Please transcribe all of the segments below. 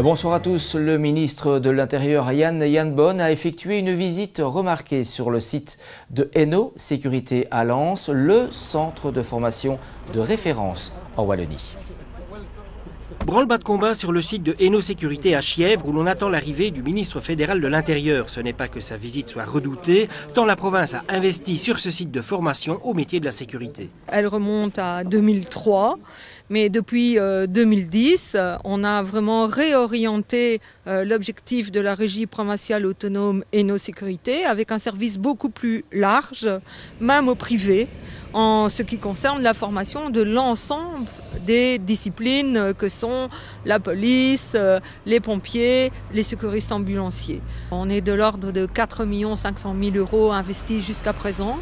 Bonsoir à tous. Le ministre de l'Intérieur Yann Yann Bonn a effectué une visite remarquée sur le site de Hainaut Sécurité à Lens, le centre de formation de référence en Wallonie. Branle-bas de combat sur le site de Hainaut Sécurité à Chièvre où l'on attend l'arrivée du ministre fédéral de l'Intérieur. Ce n'est pas que sa visite soit redoutée, tant la province a investi sur ce site de formation au métier de la sécurité. Elle remonte à 2003. Mais depuis 2010, euh, on a vraiment réorienté euh, l'objectif de la régie provinciale autonome et nos sécurités avec un service beaucoup plus large, même au privé, en ce qui concerne la formation de l'ensemble des disciplines que sont la police, euh, les pompiers, les secouristes ambulanciers. On est de l'ordre de 4 500 000 euros investis jusqu'à présent.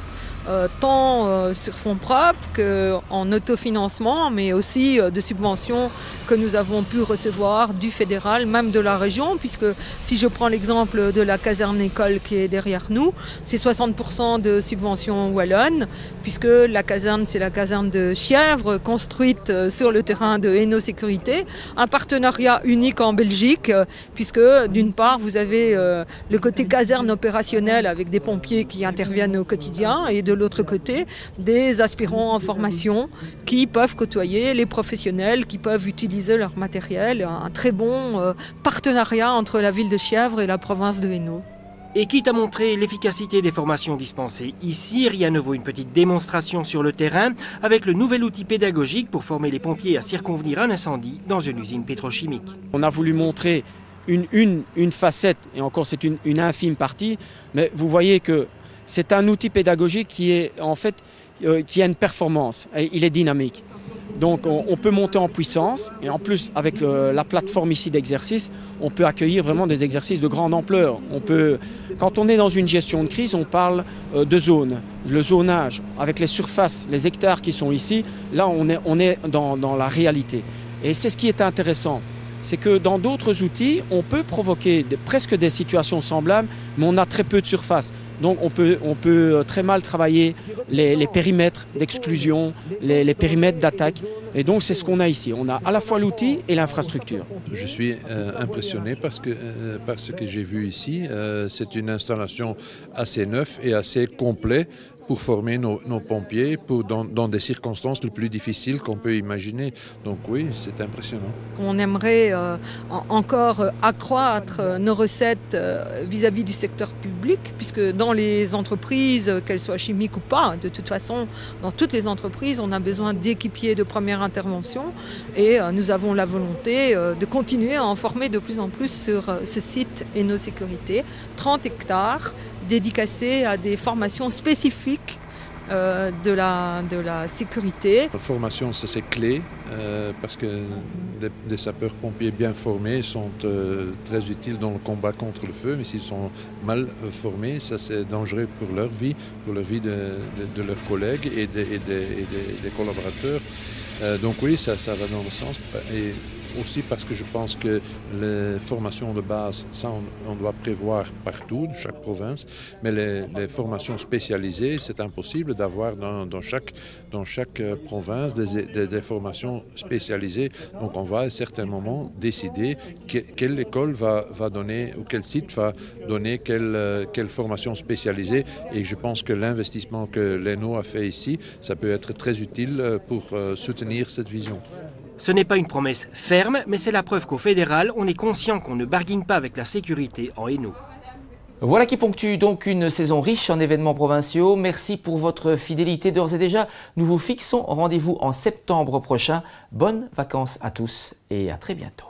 Euh, tant euh, sur fonds propres qu'en autofinancement, mais aussi de subventions que nous avons pu recevoir du fédéral, même de la région, puisque si je prends l'exemple de la caserne école qui est derrière nous, c'est 60% de subventions wallonnes, puisque la caserne, c'est la caserne de Chièvre, construite sur le terrain de Hainaut Sécurité, un partenariat unique en Belgique, puisque d'une part, vous avez le côté caserne opérationnelle avec des pompiers qui interviennent au quotidien, et de l'autre côté des aspirants en formation qui peuvent côtoyer les professionnels, qui peuvent utiliser leur matériel. Un très bon euh, partenariat entre la ville de Chièvre et la province de Hainaut. Et quitte à montrer l'efficacité des formations dispensées ici, rien ne vaut une petite démonstration sur le terrain avec le nouvel outil pédagogique pour former les pompiers à circonvenir un incendie dans une usine pétrochimique. On a voulu montrer une, facette, et encore c'est une, infime partie, mais vous voyez que c'est un outil pédagogique qui est en fait euh, qui a une performance il est dynamique. Donc on, peut monter en puissance et en plus avec la plateforme ici d'exercice, on peut accueillir vraiment des exercices de grande ampleur. Quand on est dans une gestion de crise, on parle euh, de zone, le zonage, avec les surfaces, les hectares qui sont ici, là on est, dans la réalité. Et c'est ce qui est intéressant c'est que dans d'autres outils, on peut provoquer presque des situations semblables, mais on a très peu de surface. Donc on peut, euh, très mal travailler les, périmètres d'exclusion, les, périmètres d'attaque. Et donc c'est ce qu'on a ici. On a à la fois l'outil et l'infrastructure. Je suis euh, impressionné euh, par ce que j'ai vu ici. c'est une installation assez neuve et assez complète pour former nos, pompiers dans, des circonstances les plus difficiles qu'on peut imaginer. Donc oui, c'est impressionnant. On aimerait euh, encore accroître nos recettes euh, vis-à-vis du secteur public, puisque dans les entreprises, qu'elles soient chimiques ou pas, de toute façon, dans toutes les entreprises, on a besoin d'équipiers de première intervention et euh, nous avons la volonté de continuer à en former de plus en plus sur ce site et nos sécurités. 30 hectares dédicacé à des formations spécifiques euh, de, la, de la sécurité. La formation, c'est clé euh, parce que des, sapeurs-pompiers bien formés sont euh, très utiles dans le combat contre le feu, mais s'ils sont mal formés, ça c'est dangereux pour leur vie, pour la vie de, leurs collègues et des, des collaborateurs. donc oui, ça, ça va dans le sens. Et aussi parce que je pense que les formations de base, ça on, doit prévoir partout, dans chaque province, mais les, formations spécialisées, c'est impossible d'avoir dans, chaque, euh, province des, formations spécialisées. Donc on va à un certain moment décider quelle école va, va donner ou quel site va donner quelle, euh, quelle formation spécialisée et je pense que l'investissement que l'ENO a fait ici, ça peut être très utile euh, pour soutenir cette vision. Ce n'est pas une promesse ferme, mais c'est la preuve qu'au fédéral, on est conscient qu'on ne barguine pas avec la sécurité en Hainaut. Voilà qui ponctue donc une saison riche en événements provinciaux. Merci pour votre fidélité d'ores et déjà. Nous vous fixons rendez-vous en septembre prochain. Bonnes vacances à tous et à très bientôt.